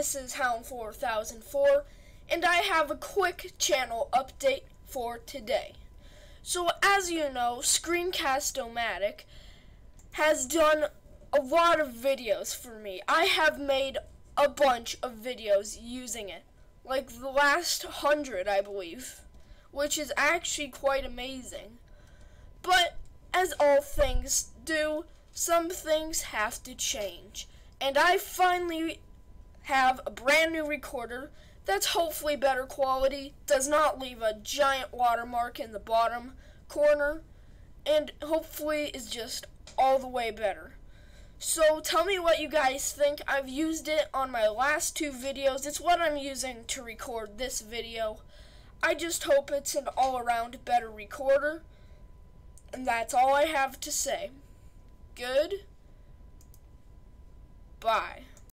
this is Hound4004, and I have a quick channel update for today. So, as you know, Screencast-O-Matic has done a lot of videos for me. I have made a bunch of videos using it, like the last hundred, I believe, which is actually quite amazing. But, as all things do, some things have to change. And I finally have a brand new recorder that's hopefully better quality, does not leave a giant watermark in the bottom corner, and hopefully is just all the way better. So tell me what you guys think. I've used it on my last two videos. It's what I'm using to record this video. I just hope it's an all-around better recorder. And that's all I have to say. Good. Bye.